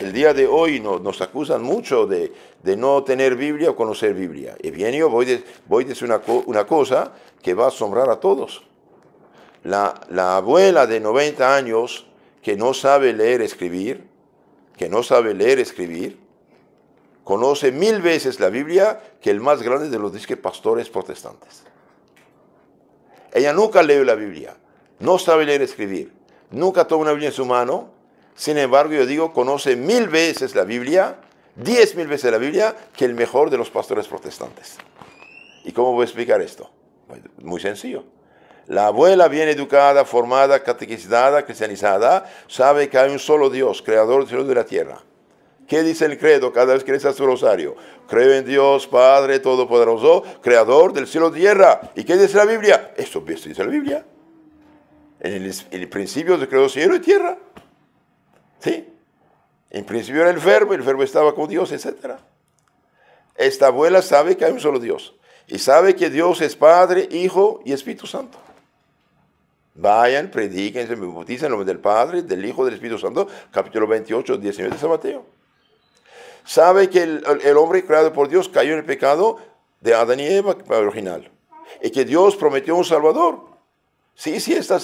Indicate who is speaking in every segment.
Speaker 1: El día de hoy nos, acusan mucho de, no tener Biblia o conocer Biblia. Y bien, yo voy, voy a decir una, una cosa que va a asombrar a todos. La, la abuela de 90 años que no sabe leer, escribir, que no sabe leer, escribir, conoce mil veces la Biblia que el más grande de los disque pastores protestantes. Ella nunca lee la Biblia, no sabe leer, escribir, nunca toma una Biblia en su mano, sin embargo yo digo, conoce mil veces la Biblia, diez mil veces la Biblia, que el mejor de los pastores protestantes. ¿Y cómo voy a explicar esto? Muy sencillo. La abuela bien educada, formada, catequizada, cristianizada, sabe que hay un solo Dios, creador del cielo y de la tierra. ¿Qué dice el credo cada vez que reza su rosario? Creo en Dios, Padre Todopoderoso, creador del cielo y tierra. ¿Y qué dice la Biblia? Esto dice la Biblia. En el, principio se creó cielo y tierra. ¿Sí? En principio era el verbo, el verbo estaba con Dios, etc. Esta abuela sabe que hay un solo Dios. Y sabe que Dios es Padre, Hijo y Espíritu Santo. Vayan, prediquen, se me bauticen en nombre del Padre, del Hijo, del Espíritu Santo, capítulo 28, 19 de San Mateo. Sabe que el, hombre creado por Dios cayó en el pecado de Adán y Eva, original, y que Dios prometió un Salvador. Sí, sí, esta,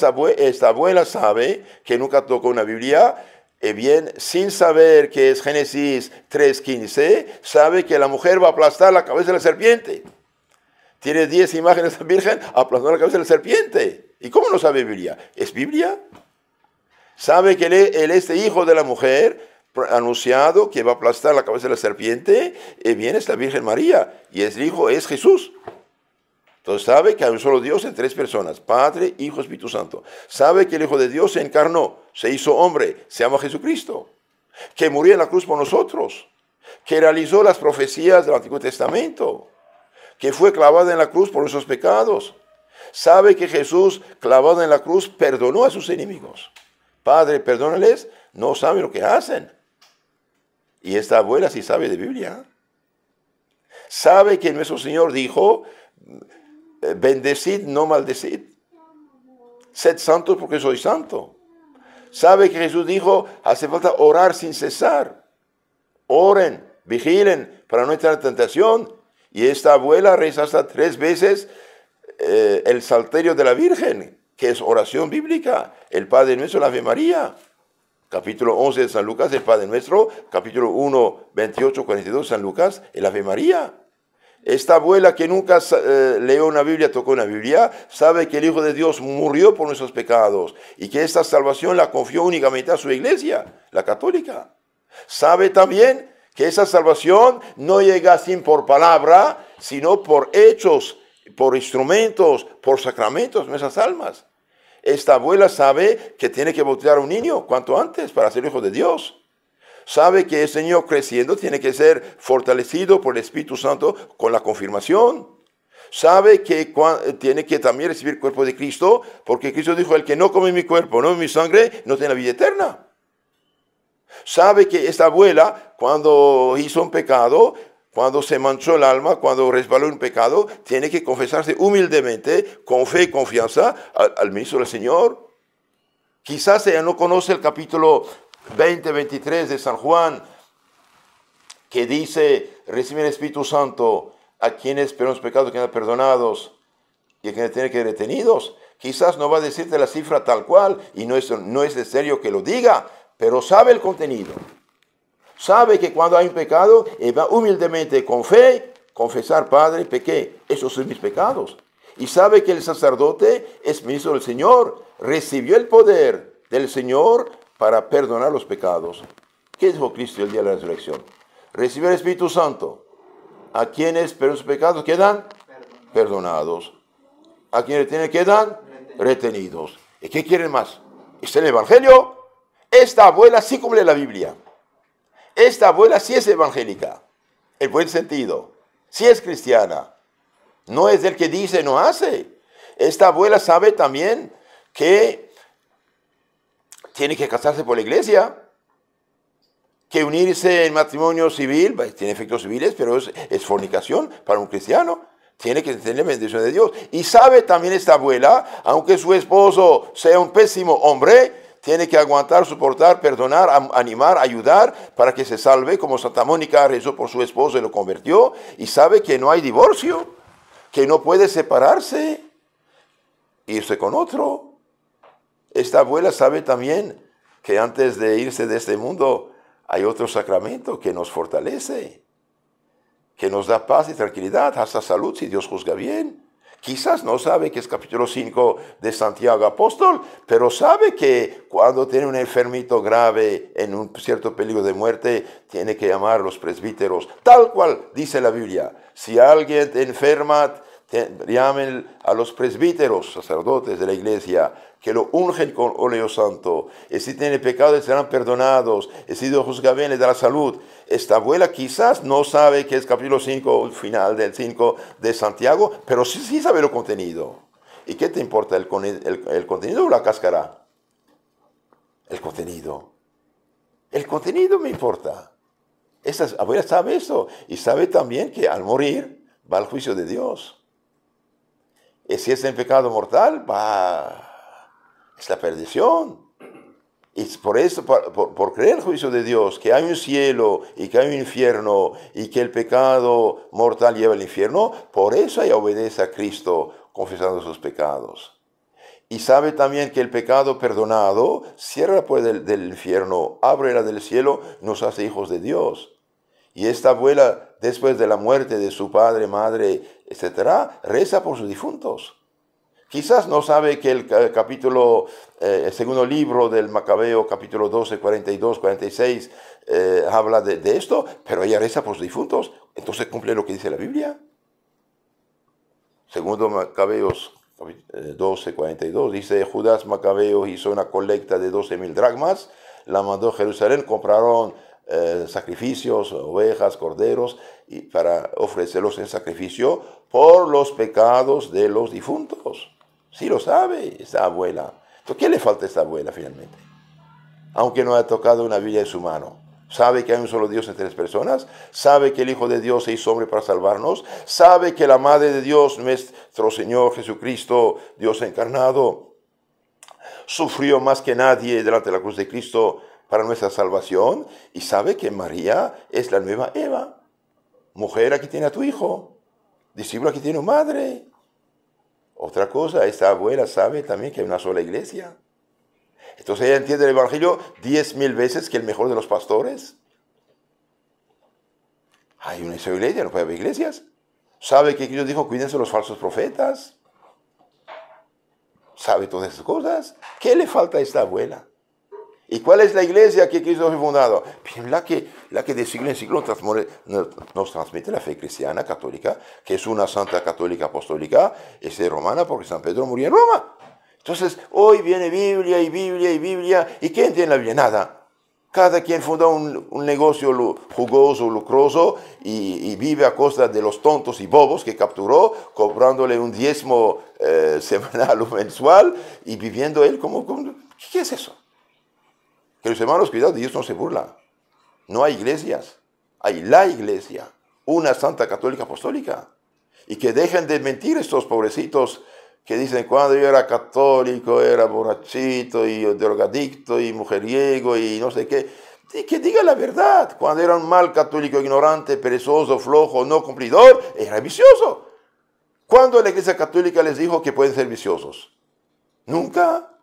Speaker 1: abuela sabe que nunca tocó una Biblia, y bien, sin saber que es Génesis 3.15, sabe que la mujer va a aplastar la cabeza de la serpiente. Tiene 10 imágenes de la Virgen aplastando la cabeza de la serpiente. ¿Y cómo no sabe Biblia? ¿Es Biblia? Sabe que él, este hijo de la mujer anunciado que va a aplastar la cabeza de la serpiente, y viene esta Virgen María, y el hijo es Jesús. Entonces sabe que hay un solo Dios en tres personas, Padre, Hijo, Espíritu Santo. Sabe que el Hijo de Dios se encarnó, se hizo hombre, se llama Jesucristo, que murió en la cruz por nosotros, que realizó las profecías del Antiguo Testamento, que fue clavado en la cruz por nuestros pecados, sabe que Jesús, clavado en la cruz, perdonó a sus enemigos. Padre, perdónales, no saben lo que hacen. Y esta abuela sí sabe de Biblia. Sabe que nuestro Señor dijo, bendecid, no maldecid. Sed santos porque soy santo. Sabe que Jesús dijo, hace falta orar sin cesar. Oren, vigilen para no entrar en tentación. Y esta abuela reza hasta tres veces eh, el Salterio de la Virgen, que es oración bíblica, el Padre Nuestro, la Ave María. Capítulo 11 de San Lucas, el Padre Nuestro. Capítulo 1, 28, 42 San Lucas, el Ave María. Esta abuela que nunca eh, leyó una Biblia, tocó una Biblia, sabe que el Hijo de Dios murió por nuestros pecados y que esta salvación la confió únicamente a su iglesia, la católica. Sabe también que esa salvación no llega así por palabra, sino por hechos por instrumentos, por sacramentos, nuestras almas. Esta abuela sabe que tiene que bautizar a un niño cuanto antes para ser hijo de Dios. Sabe que ese niño creciendo tiene que ser fortalecido por el Espíritu Santo con la confirmación. Sabe que tiene que también recibir el cuerpo de Cristo, porque Cristo dijo, el que no come mi cuerpo, no mi sangre, no tiene la vida eterna. Sabe que esta abuela, cuando hizo un pecado, cuando se manchó el alma, cuando resbaló un pecado, tiene que confesarse humildemente, con fe y confianza, al, ministro del Señor. Quizás ella no conoce el capítulo 20, 23 de San Juan, que dice, recibe el Espíritu Santo a quienes pero los pecados quedan perdonados y a quienes tienen que ser detenidos. Quizás no va a decirte la cifra tal cual y no es, no es de serio que lo diga, pero sabe el contenido. Sabe que cuando hay un pecado, va humildemente con fe confesar, Padre, pequé, esos son mis pecados. Y sabe que el sacerdote es ministro del Señor, recibió el poder del Señor para perdonar los pecados. ¿Qué dijo Cristo el día de la resurrección? Recibió el Espíritu Santo. ¿A quienes pero sus pecados quedan? Perdonados. ¿A quienes tienen quedan? Retenidos. ¿Y qué quieren más? ¿Es el Evangelio? Esta abuela sí cumple la Biblia. Esta abuela sí es evangélica, en buen sentido, sí es cristiana. No es del que dice, no hace. Esta abuela sabe también que tiene que casarse por la iglesia, que unirse en matrimonio civil, pues, tiene efectos civiles, pero es, fornicación para un cristiano. tiene que tener bendición de Dios. Y sabe también esta abuela, aunque su esposo sea un pésimo hombre, tiene que aguantar, soportar, perdonar, animar, ayudar para que se salve, como Santa Mónica rezó por su esposo y lo convirtió, y sabe que no hay divorcio, que no puede separarse, irse con otro. Esta abuela sabe también que antes de irse de este mundo hay otro sacramento que nos fortalece, que nos da paz y tranquilidad, hasta salud si Dios juzga bien. Quizás no sabe que es capítulo 5 de Santiago Apóstol, pero sabe que cuando tiene un enfermito grave en un cierto peligro de muerte, tiene que llamar a los presbíteros, tal cual dice la Biblia. Si alguien te enferma, llamen a los presbíteros, sacerdotes de la iglesia, que lo ungen con óleo santo. Y si tiene pecados, serán perdonados. Y si Dios juzga bien, le la salud. Esta abuela quizás no sabe que es capítulo 5, el final del 5 de Santiago, pero sí, sabe lo contenido. ¿Y qué te importa el, el contenido o la cáscara? El contenido. El contenido me importa. Esta abuela sabe eso y sabe también que al morir va al juicio de Dios. Y si es en pecado mortal, es la perdición. Y por eso, por, creer el juicio de Dios, que hay un cielo y que hay un infierno y que el pecado mortal lleva al infierno, por eso ella obedece a Cristo confesando sus pecados. Y sabe también que el pecado perdonado cierra la puerta del infierno, abre la del cielo, nos hace hijos de Dios. Y esta abuela, después de la muerte de su padre, madre, etc., reza por sus difuntos. Quizás no sabe que el capítulo, eh, el segundo libro del Macabeo, capítulo 12, 42, 46, habla de, esto, pero ella reza por sus difuntos, entonces cumple lo que dice la Biblia. Segundo Macabeos 12, 42, dice Judas Macabeo hizo una colecta de 12 mil dracmas, la mandó a Jerusalén, compraron eh, sacrificios, ovejas, corderos, y para ofrecerlos en sacrificio por los pecados de los difuntos. Sí lo sabe esta abuela. Entonces, ¿qué le falta a esta abuela finalmente? Aunque no ha tocado una vida en su mano. Sabe que hay un solo Dios en tres personas. Sabe que el Hijo de Dios se hizo hombre para salvarnos. Sabe que la Madre de Dios, nuestro Señor Jesucristo, Dios encarnado, sufrió más que nadie delante de la cruz de Cristo para nuestra salvación y sabe que María es la nueva Eva. Mujer, aquí tiene a tu hijo. Discípulo, aquí tiene a madre. Otra cosa, esta abuela sabe también que hay una sola iglesia. Entonces ella entiende el Evangelio diez mil veces que el mejor de los pastores. Hay una sola iglesia, no puede haber iglesias. Sabe que Dios dijo, cuídense los falsos profetas. Sabe todas esas cosas. ¿Qué le falta a esta abuela? ¿Y cuál es la iglesia que Cristo ha fundado? La que, la que de siglo en siglo nos transmite la fe cristiana católica, que es una santa católica apostólica, es romana porque San Pedro murió en Roma. Entonces, hoy viene Biblia y Biblia y Biblia, ¿y quién tiene la Biblia? Nada. Cada quien funda un, negocio jugoso, lucroso, y, vive a costa de los tontos y bobos que capturó, cobrándole un diezmo eh, semanal o mensual, y viviendo él como ¿Qué es eso? Los hermanos, cuidado, Dios no se burla. No hay iglesias, hay la iglesia, una santa católica apostólica. Y que dejen de mentir estos pobrecitos que dicen cuando yo era católico era borrachito y drogadicto y mujeriego y no sé qué. Y que diga la verdad. Cuando era un mal católico ignorante, perezoso, flojo, no cumplidor, era vicioso. ¿Cuándo la iglesia católica les dijo que pueden ser viciosos? Nunca.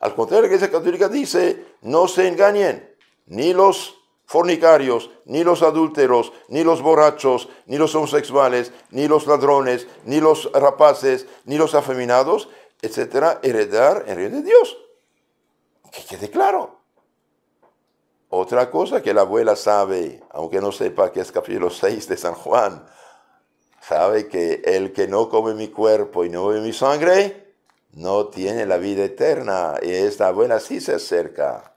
Speaker 1: Al contrario, la Iglesia Católica dice, no se engañen, ni los fornicarios, ni los adúlteros, ni los borrachos, ni los homosexuales, ni los ladrones, ni los rapaces, ni los afeminados, etcétera, heredar el reino de Dios. Que quede claro. Otra cosa que la abuela sabe, aunque no sepa que es capítulo 6 de San Juan, sabe que el que no come mi cuerpo y no bebe mi sangre, no tiene la vida eterna. Y esta buena sí se acerca,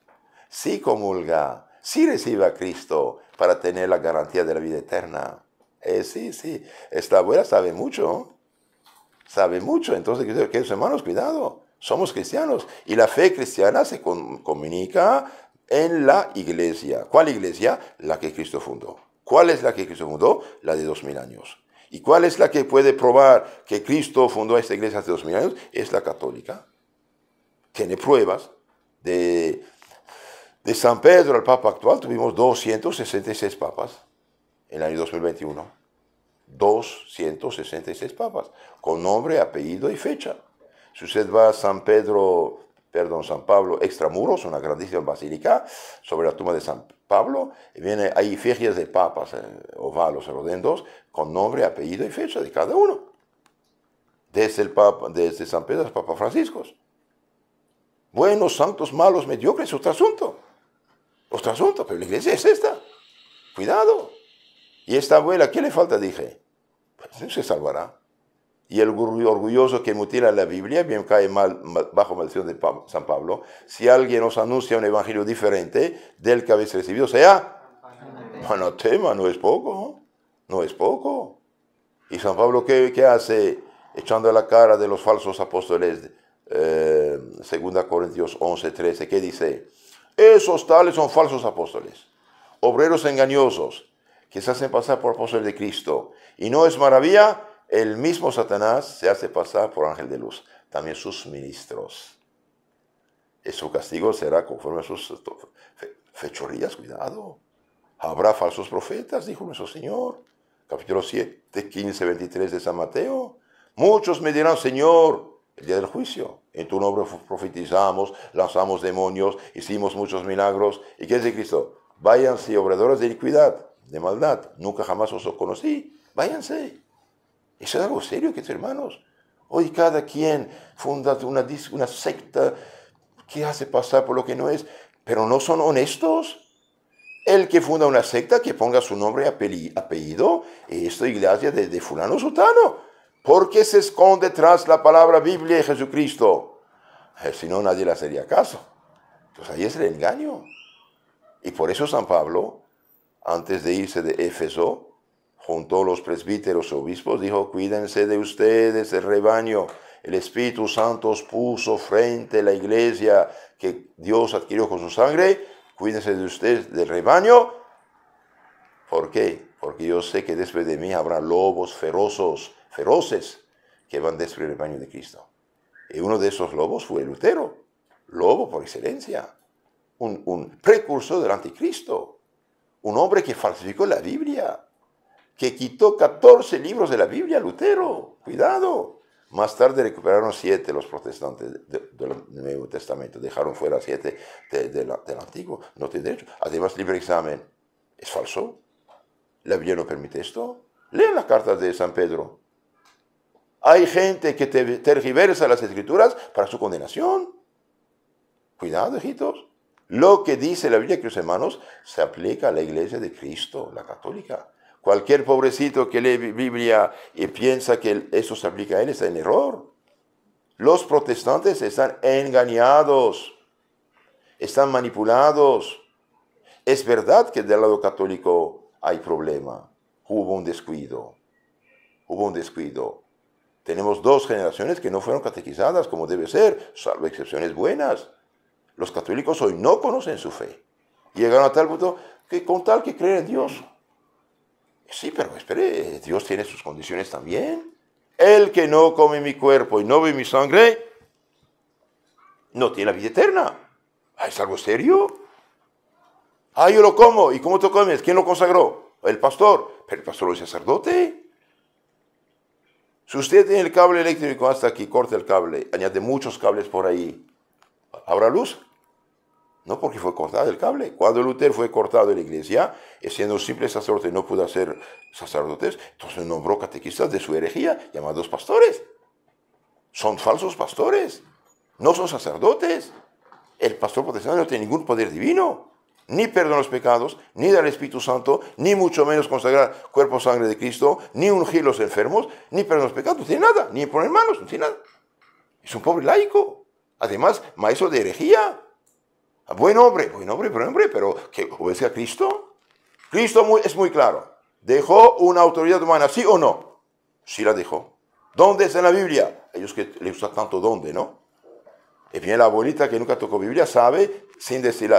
Speaker 1: sí comulga, sí recibe a Cristo para tener la garantía de la vida eterna. Eh, sí, sí, esta abuela sabe mucho, sabe mucho. Entonces, hermanos, cuidado, somos cristianos y la fe cristiana se comunica en la iglesia. ¿Cuál iglesia? La que Cristo fundó. ¿Cuál es la que Cristo fundó? La de dos mil años. ¿Y cuál es la que puede probar que Cristo fundó esta iglesia hace dos mil años? Es la católica. Tiene pruebas. De, de San Pedro al Papa actual tuvimos 266 papas en el año 2021. 266 papas, con nombre, apellido y fecha. Si usted va a San Pedro, perdón, San Pablo, extramuros, una grandísima basílica sobre la tumba de San Pablo, y viene, hay fiestas de papas, eh, ovalos, rodendos, con nombre, apellido y fecha de cada uno. Desde, el papa, desde San Pedro hasta Papa Francisco. Buenos, santos, malos, mediocres, otro asunto. Otro asunto, pero la iglesia es esta. Cuidado. Y esta abuela, ¿qué le falta? Dije, pues se salvará. Y el orgulloso que mutila la Biblia, bien cae mal, bajo maldición de San Pablo. Si alguien nos anuncia un evangelio diferente del que habéis recibido, sea tema no es poco, no es poco. ¿Y San Pablo qué, qué hace echando la cara de los falsos apóstoles? Eh, 2 Corintios 11, 13, ¿qué dice? Esos tales son falsos apóstoles, obreros engañosos, que se hacen pasar por apóstoles de Cristo. Y no es maravilla, el mismo Satanás se hace pasar por ángel de luz, también sus ministros. Y su castigo será conforme a sus fechorías, cuidado. Habrá falsos profetas, dijo nuestro Señor. Capítulo 7, 15, 23 de San Mateo. Muchos me dirán, Señor, el día del juicio. En tu nombre profetizamos, lanzamos demonios, hicimos muchos milagros. ¿Y qué dice Cristo? Váyanse, obradores de iniquidad de maldad. Nunca jamás os conocí. Váyanse. Eso es algo serio, que hermanos. Hoy cada quien funda una, una secta que hace pasar por lo que no es, pero no son honestos. El que funda una secta, que ponga su nombre y apellido, esta iglesia de, de fulano sutano. ¿Por qué se esconde tras la palabra Biblia y Jesucristo? Eh, si no, nadie le haría caso. Entonces ahí es el engaño. Y por eso San Pablo antes de irse de Éfeso, junto a los presbíteros y obispos, dijo, cuídense de ustedes, el rebaño. El Espíritu Santo os puso frente a la iglesia que Dios adquirió con su sangre. Cuídense de ustedes, del rebaño. ¿Por qué? Porque yo sé que después de mí habrá lobos feroces, feroces que van destruir el rebaño de Cristo. Y uno de esos lobos fue Lutero, lobo por excelencia, un, un precursor del anticristo un hombre que falsificó la Biblia, que quitó 14 libros de la Biblia, Lutero, cuidado. Más tarde recuperaron siete los protestantes del Nuevo Testamento, dejaron fuera siete del Antiguo, no tiene derecho. Además, libre examen, ¿es falso? ¿La Biblia no permite esto? Leen las cartas de San Pedro. Hay gente que tergiversa las escrituras para su condenación. Cuidado, hijitos. Lo que dice la Biblia, queridos hermanos, se aplica a la iglesia de Cristo, la católica. Cualquier pobrecito que lee Biblia y piensa que eso se aplica a él está en error. Los protestantes están engañados, están manipulados. Es verdad que del lado católico hay problema. Hubo un descuido. Hubo un descuido. Tenemos dos generaciones que no fueron catequizadas como debe ser, salvo excepciones buenas. Los católicos hoy no conocen su fe. Llegaron a tal punto que con tal que creen en Dios. Sí, pero espere, Dios tiene sus condiciones también. El que no come mi cuerpo y no ve mi sangre, no tiene la vida eterna. Ah, ¿Es algo serio? Ah, yo lo como. ¿Y cómo te comes? ¿Quién lo consagró? El pastor. Pero el pastor es sacerdote. Si usted tiene el cable eléctrico hasta aquí, corta el cable, añade muchos cables por ahí, ¿habrá luz? No, porque fue cortado el cable. Cuando Lutero fue cortado en la iglesia, siendo simple sacerdote no pudo ser sacerdotes, entonces nombró catequistas de su herejía, llamados pastores. Son falsos pastores, no son sacerdotes. El pastor protestante no tiene ningún poder divino, ni perdonar los pecados, ni dar el Espíritu Santo, ni mucho menos consagrar cuerpo sangre de Cristo, ni ungir los enfermos, ni perdonar los pecados, no tiene nada, ni poner manos, no tiene nada. Es un pobre laico. Además, maestro de herejía. Buen hombre, buen hombre, buen hombre, pero que obedece a Cristo. Cristo es muy claro. ¿Dejó una autoridad humana, sí o no? Sí la dejó. ¿Dónde está en la Biblia? Ellos que les gusta tanto dónde, ¿no? Y bien la abuelita que nunca tocó Biblia sabe, sin decir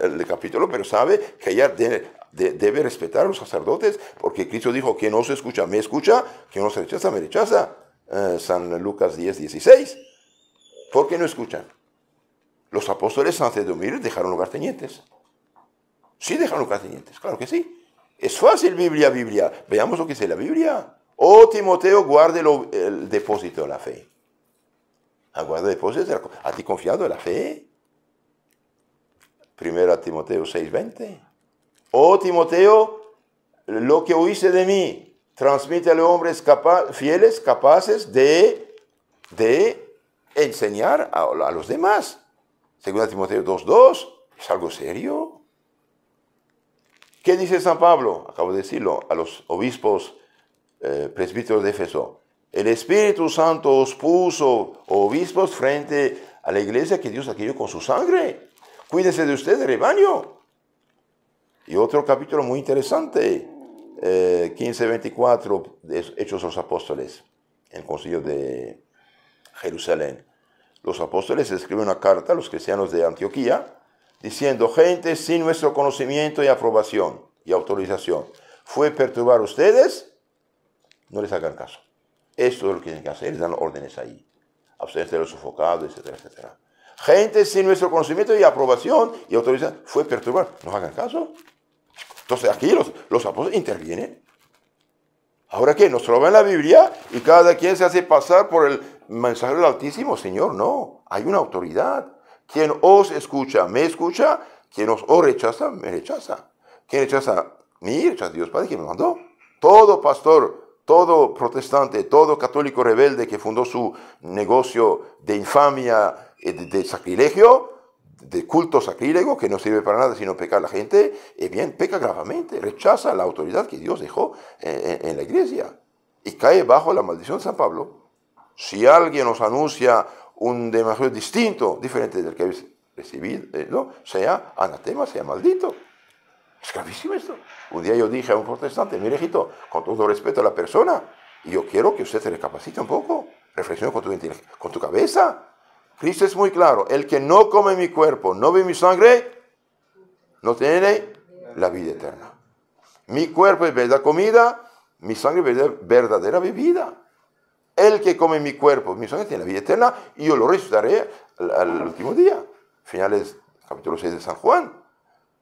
Speaker 1: el capítulo, pero sabe que ella debe respetar a los sacerdotes, porque Cristo dijo, que no se escucha, me escucha, que no se rechaza, me rechaza. Eh, San Lucas 10, 16. ¿Por qué no escuchan? Los apóstoles antes de dormir dejaron lugartenientes. Sí dejaron lugartenientes, claro que sí. Es fácil Biblia, Biblia. Veamos lo que dice la Biblia. Oh Timoteo, guarde el depósito de la fe. Aguarda el depósito, de la, ¿a ti confiado en la fe? Primera Timoteo 6:20. Oh Timoteo, lo que oíste de mí, transmite a los hombres fieles, capaces de, de enseñar a, los demás. Segunda Timoteo 2.2, ¿es algo serio? ¿Qué dice San Pablo? Acabo de decirlo, a los obispos eh, presbíteros de Éfeso. El Espíritu Santo os puso obispos frente a la iglesia que Dios adquirió con su sangre. Cuídense de ustedes, rebaño. Y otro capítulo muy interesante, eh, 15-24 de Hechos de los Apóstoles, en el concilio de Jerusalén. Los apóstoles escriben una carta a los cristianos de Antioquía diciendo, gente sin nuestro conocimiento y aprobación y autorización, fue perturbar a ustedes, no les hagan caso. Esto es lo que tienen que hacer, les dan órdenes ahí. A ustedes de los sofocados, etcétera, etcétera. Gente sin nuestro conocimiento y aprobación y autorización, fue perturbar, no hagan caso. Entonces aquí los, los apóstoles intervienen. Ahora qué, nos trova en la Biblia y cada quien se hace pasar por el mensaje del Altísimo. Señor, no, hay una autoridad. Quien os escucha, me escucha. Quien os, rechaza, me rechaza. Quien rechaza mí, rechaza Dios Padre que me mandó. Todo pastor, todo protestante, todo católico rebelde que fundó su negocio de infamia, de sacrilegio, de culto sacrílego que no sirve para nada sino pecar a la gente, eh bien, peca gravemente, rechaza la autoridad que Dios dejó en, la iglesia y cae bajo la maldición de San Pablo. Si alguien nos anuncia un evangelio distinto, diferente del que habéis recibido, eh, sea anatema, sea maldito. Es gravísimo esto. Un día yo dije a un protestante, mire, hijito, con todo respeto a la persona, yo quiero que usted se recapacite un poco, reflexione con tu, con tu cabeza, Cristo es muy claro, el que no come mi cuerpo, no ve mi sangre, no tiene la vida eterna. Mi cuerpo es verdadera comida, mi sangre es verdadera bebida. El que come mi cuerpo, mi sangre tiene la vida eterna y yo lo resucitaré al, último día. Finales capítulo 6 de San Juan.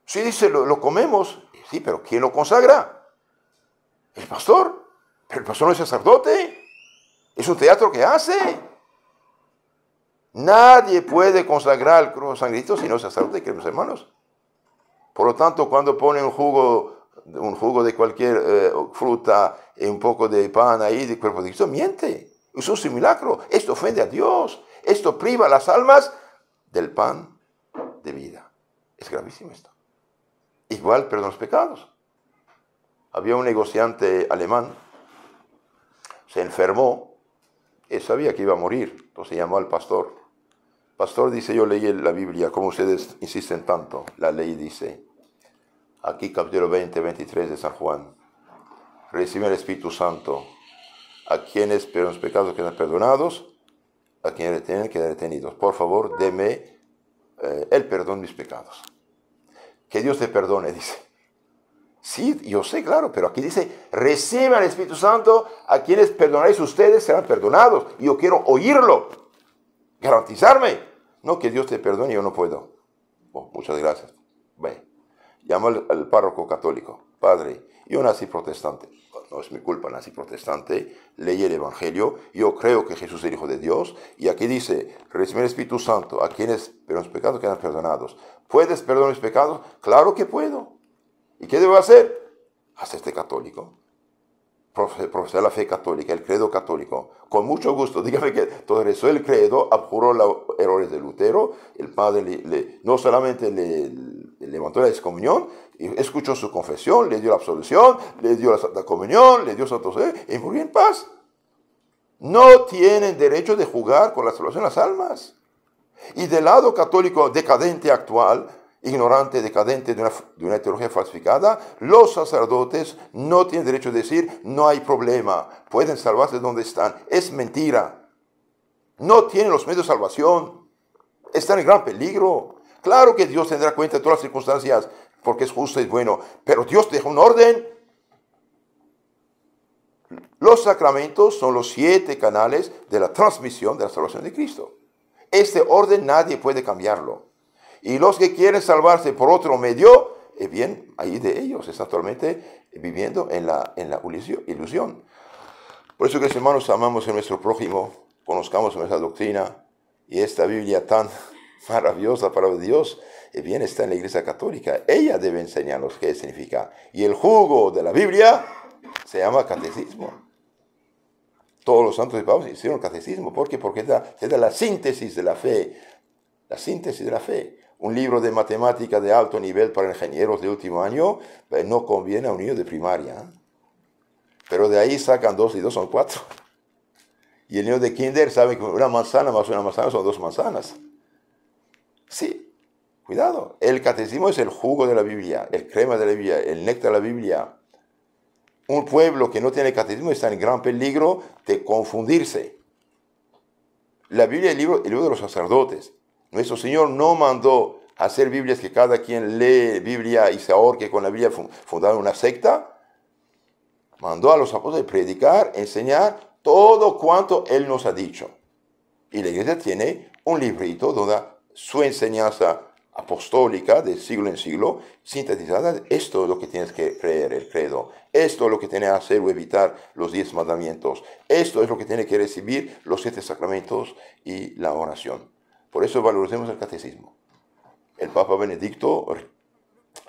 Speaker 1: Si dice, lo, comemos, sí, pero ¿quién lo consagra? El pastor. Pero el pastor no es sacerdote. Es un teatro que hace. Nadie puede consagrar el cruz sangrito si no es sacerdote, queridos hermanos. Por lo tanto, cuando pone un jugo, un jugo de cualquier eh, fruta y un poco de pan ahí del cuerpo de Cristo, miente. Es un simulacro. Esto ofende a Dios. Esto priva a las almas del pan de vida. Es gravísimo esto. Igual perdón los pecados. Había un negociante alemán, se enfermó y sabía que iba a morir. Entonces llamó al pastor Pastor dice, yo leí la Biblia, como ustedes insisten tanto. La ley dice, aquí capítulo 20, 23 de San Juan, recibe el Espíritu Santo a quienes pero los pecados quedan perdonados, a quienes tienen quedar detenidos. Por favor, deme eh, el perdón de mis pecados. Que Dios te perdone, dice. Sí, yo sé, claro, pero aquí dice, recibe el Espíritu Santo a quienes perdonáis ustedes serán perdonados. Y yo quiero oírlo garantizarme. No, que Dios te perdone, yo no puedo. Oh, muchas gracias. Ve, llamo al, párroco católico. Padre, yo nací protestante. No es mi culpa, nací protestante. Leí el Evangelio. Yo creo que Jesús es el Hijo de Dios. Y aquí dice, recibe el Espíritu Santo a quienes, pero los pecados quedan perdonados. ¿Puedes perdonar mis pecados? Claro que puedo. ¿Y qué debo hacer? Haz este católico profesar la fe católica, el credo católico, con mucho gusto, dígame que todo eso, el credo, abjuró los errores de Lutero, el padre no solamente le, levantó la excomunión, escuchó su confesión, le dio la absolución, le dio la Santa Comunión, le dio Santo Sé, y murió en paz. No tienen derecho de jugar con la salvación de las almas. Y del lado católico decadente actual, ignorante, decadente de una, de una, teología falsificada, los sacerdotes no tienen derecho a decir, no hay problema, pueden salvarse donde están. Es mentira. No tienen los medios de salvación. Están en gran peligro. Claro que Dios tendrá cuenta de todas las circunstancias porque es justo y bueno, pero Dios deja un orden. Los sacramentos son los siete canales de la transmisión de la salvación de Cristo. Este orden nadie puede cambiarlo. Y los que quieren salvarse por otro medio, eh bien, ahí de ellos están actualmente viviendo en la, en la ilusión. Por eso que, hermanos, amamos a nuestro prójimo, conozcamos nuestra doctrina y esta Biblia tan maravillosa para Dios, eh bien está en la Iglesia Católica. Ella debe enseñarnos qué significa. Y el jugo de la Biblia se llama catecismo. Todos los santos de Pablo hicieron catecismo. ¿Por qué? Porque es la, la síntesis de la fe. La síntesis de la fe. Un libro de matemática de alto nivel para ingenieros de último año eh, no conviene a un niño de primaria. Pero de ahí sacan dos y dos son cuatro. Y el niño de kinder sabe que una manzana más una manzana son dos manzanas. Sí, cuidado. El catecismo es el jugo de la Biblia, el crema de la Biblia, el néctar de la Biblia. Un pueblo que no tiene catecismo está en gran peligro de confundirse. La Biblia es el libro, libro de los sacerdotes. Nuestro Señor no mandó hacer Biblias que cada quien lee Biblia y se ahorque con la Biblia fundada una secta mandó a los apóstoles predicar, enseñar todo cuanto Él nos ha dicho. Y la iglesia tiene un librito donde su enseñanza apostólica de siglo en siglo, sintetizada, esto es lo que tienes que creer, el credo, esto es lo que tiene que hacer o evitar los diez mandamientos, esto es lo que tiene que recibir los siete sacramentos y la oración. Por eso valoremos el catecismo. El Papa Benedicto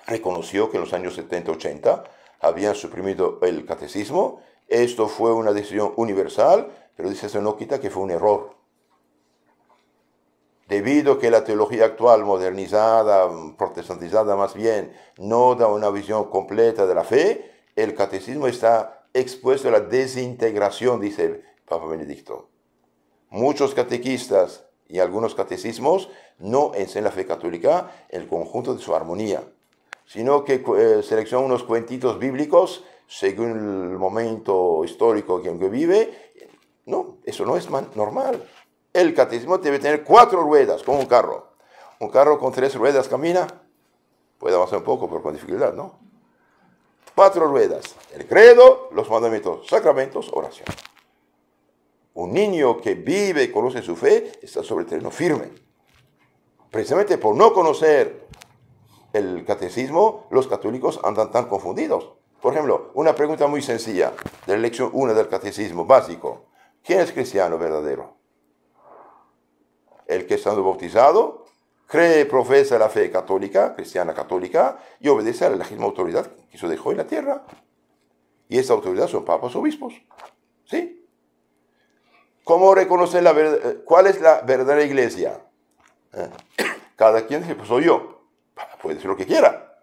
Speaker 1: reconoció que en los años 70-80 habían suprimido el catecismo. Esto fue una decisión universal, pero dice eso no quita que fue un error. Debido a que la teología actual, modernizada, protestantizada más bien, no da una visión completa de la fe, el catecismo está expuesto a la desintegración, dice Papa Benedicto. Muchos catequistas y algunos catecismos no enseñan la fe católica en el conjunto de su armonía sino que eh, selecciona unos cuentitos bíblicos según el momento histórico en que vive. No, eso no es normal. El catecismo debe tener cuatro ruedas, como un carro. Un carro con tres ruedas camina, puede avanzar un poco, pero con dificultad, ¿no? Cuatro ruedas. El credo, los mandamientos, sacramentos, oración. Un niño que vive y conoce su fe está sobre el terreno firme. Precisamente por no conocer el catecismo, los católicos andan tan confundidos. Por ejemplo, una pregunta muy sencilla de la lección 1 del catecismo básico. ¿Quién es cristiano verdadero? El que estando bautizado cree, profesa la fe católica, cristiana católica, y obedece a la legítima autoridad que se dejó en la tierra. Y esa autoridad son papas obispos. ¿Sí? ¿Cómo reconocer la verdad? ¿Cuál es la verdadera iglesia? ¿Eh? Cada quien dice, pues soy yo puede decir lo que quiera.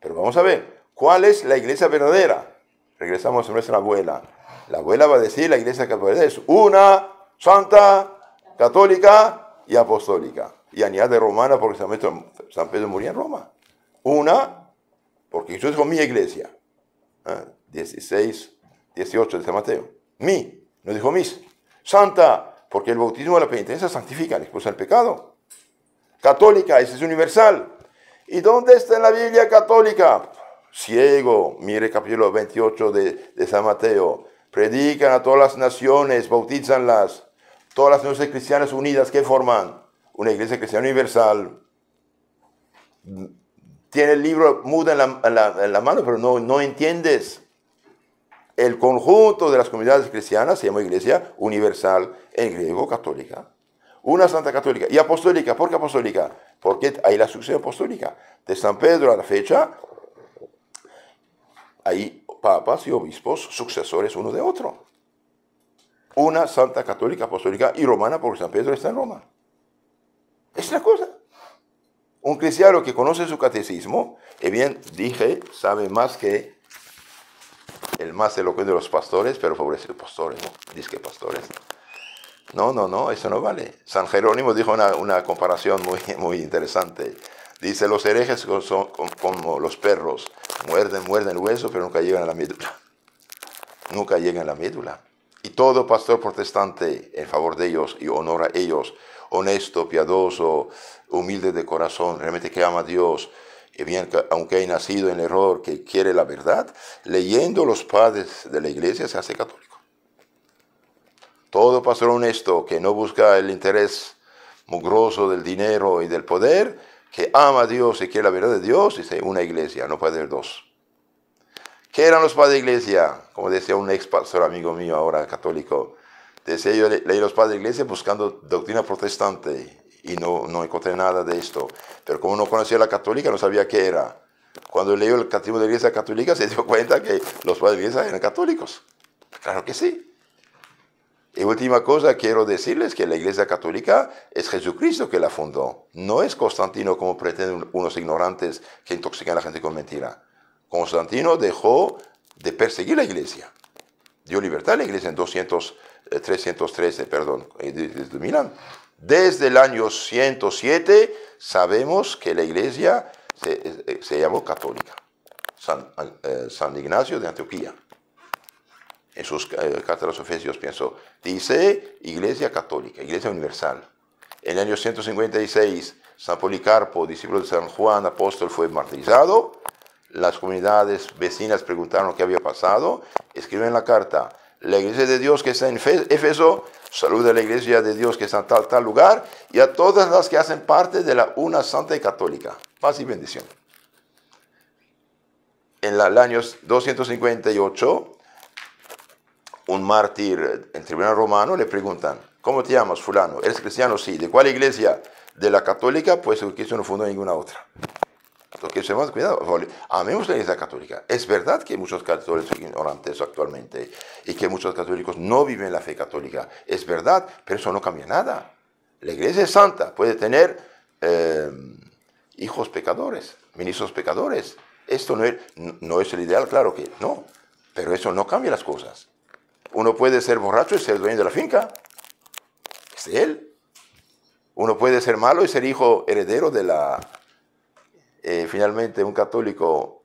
Speaker 1: Pero vamos a ver, ¿cuál es la iglesia verdadera? Regresamos a nuestra abuela. La abuela va a decir, la iglesia católica es una, santa, católica y apostólica. Y añade romana porque San Pedro, murió en Roma. Una, porque Jesús dijo mi iglesia. 16, ¿eh? 18 de San Mateo. Mi, no dijo mis. Santa, porque el bautismo de la penitencia santifica, expulsa el pecado. Católica, ese es universal. ¿Y dónde está en la Biblia católica? Ciego, mire capítulo 28 de, de San Mateo. Predican a todas las naciones, bautizanlas. Todas las naciones cristianas unidas, ¿qué forman? Una iglesia cristiana universal. Tiene el libro muda en la, en la, mano, pero no, no entiendes. El conjunto de las comunidades cristianas se llama iglesia universal en griego católica. Una santa católica. ¿Y apostólica? ¿Por qué apostólica? Porque hay la sucesión apostólica. De San Pedro a la fecha, hay papas y obispos sucesores uno de otro. Una santa católica, apostólica y romana, porque San Pedro está en Roma. Es la cosa. Un cristiano que conoce su catecismo, y bien dije, sabe más que el más elocuente de los pastores, pero los pastores, ¿no? Dice que pastores. No, no, no, eso no vale. San Jerónimo dijo una, comparación muy, muy interesante. Dice, los herejes son como los perros, muerden, muerden el hueso, pero nunca llegan a la médula. Nunca llegan a la médula. Y todo pastor protestante en favor de ellos y honor a ellos, honesto, piadoso, humilde de corazón, realmente que ama a Dios, y bien, aunque haya nacido en error, que quiere la verdad, leyendo los padres de la iglesia se hace católico. Todo pastor honesto que no busca el interés mugroso del dinero y del poder, que ama a Dios y quiere la verdad de Dios, dice una iglesia, no puede haber dos. ¿Qué eran los padres de iglesia? Como decía un ex pastor amigo mío, ahora católico, decía yo leí los padres de iglesia buscando doctrina protestante y no, no encontré nada de esto. Pero como no conocía la católica, no sabía qué era. Cuando leyó el catecismo de la iglesia católica, se dio cuenta que los padres de iglesia eran católicos. Claro que sí. Y última cosa, quiero decirles que la iglesia católica es Jesucristo que la fundó. No es Constantino como pretenden unos ignorantes que intoxican a la gente con mentira. Constantino dejó de perseguir la iglesia. Dio libertad a la iglesia en 200, 313, eh, perdón, eh, desde Milán. Desde el año 107 sabemos que la iglesia se, llamó católica. San, eh, San, Ignacio de Antioquía. En sus eh, cartas oficios pienso, dice iglesia católica, iglesia universal. En el año 156, San Policarpo, discípulo de San Juan, apóstol, fue martirizado. Las comunidades vecinas preguntaron qué había pasado. Escriben la carta, la iglesia de Dios que está en Éfeso, saluda a la iglesia de Dios que está en tal, tal lugar y a todas las que hacen parte de la una santa y católica. Paz y bendición. En el año 258, un mártir en tribunal romano le preguntan, ¿cómo te llamas, fulano? ¿Eres cristiano? Sí. ¿De cuál iglesia? De la católica, pues Cristo no fundó ninguna otra. Entonces, que más cuidado, amemos la iglesia católica. Es verdad que muchos católicos son ignorantes actualmente y que muchos católicos no viven la fe católica. Es verdad, pero eso no cambia nada. La iglesia es santa, puede tener eh, hijos pecadores, ministros pecadores. Esto no es, no es el ideal, claro que no, pero eso no cambia las cosas. Uno puede ser borracho y ser dueño de la finca. Es de él. Uno puede ser malo y ser hijo heredero de la eh, finalmente un católico,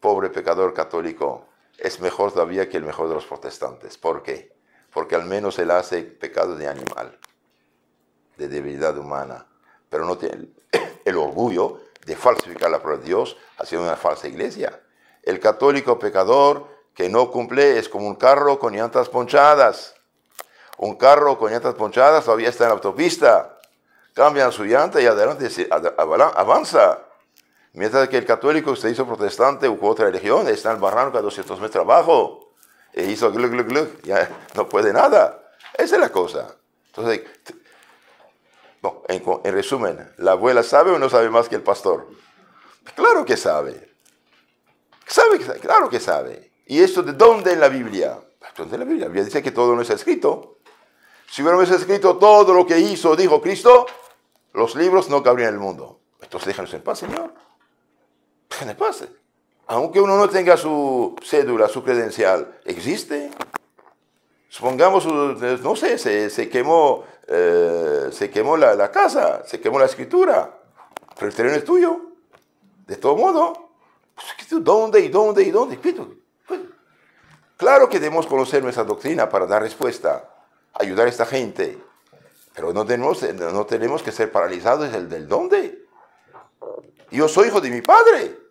Speaker 1: pobre pecador católico, es mejor todavía que el mejor de los protestantes. ¿Por qué? Porque al menos él hace pecado de animal, de debilidad humana, pero no tiene el orgullo de falsificar la palabra de Dios haciendo una falsa iglesia. El católico pecador que no cumple es como un carro con llantas ponchadas. Un carro con llantas ponchadas todavía está en la autopista. Cambian su llanta y adelante avanza. Mientras que el católico se hizo protestante u otra religión está en el barranco a 200 metros abajo e hizo glug, glug, glug, ya no puede nada. Esa es la cosa. Entonces, en, resumen, ¿la abuela sabe o no sabe más que el pastor? Claro que sabe. Sabe, claro que sabe. ¿Y esto de dónde en la Biblia? ¿Dónde en la Biblia? La Biblia dice que todo no está escrito. Si hubiéramos escrito todo lo que hizo, dijo Cristo, los libros no cabrían en el mundo. Entonces déjanos en paz, Señor. ¿Qué le pasa? Aunque uno no tenga su cédula, su credencial, existe. Supongamos, no sé, se, quemó, eh, se quemó la, casa, se quemó la escritura, pero el terreno es tuyo. De todo modo, pues, ¿dónde y dónde y dónde? Pues, claro que debemos conocer nuestra doctrina para dar respuesta, ayudar a esta gente, pero no tenemos, no tenemos que ser paralizados del, del dónde. Yo soy hijo de mi padre.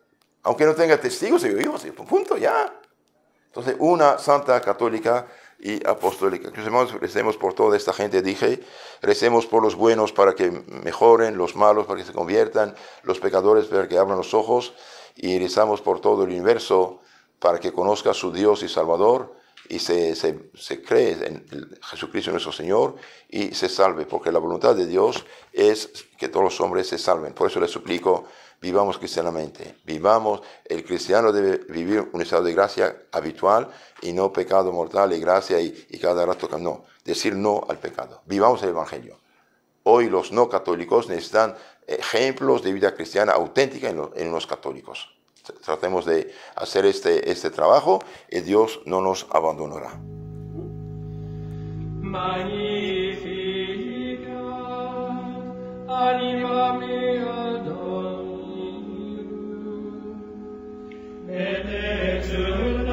Speaker 1: Aunque no tenga testigos, yo hijo, punto, ya. Entonces, una santa católica y apostólica. Recemos por toda esta gente, dije. Recemos por los buenos para que mejoren, los malos para que se conviertan, los pecadores para que abran los ojos. Y rezamos por todo el universo para que conozca a su Dios y Salvador y se, se, se, cree en Jesucristo nuestro Señor y se salve, porque la voluntad de Dios es que todos los hombres se salven. Por eso les suplico vivamos cristianamente. Vivamos, el cristiano debe vivir un estado de gracia habitual y no pecado mortal y gracia y, y cada rato no. Decir no al pecado. Vivamos el Evangelio. Hoy los no católicos necesitan eh, ejemplos de vida cristiana auténtica en los, en los católicos. Tratemos de hacer este, este trabajo y Dios no nos abandonará. Magnifica, anima mia in eternity.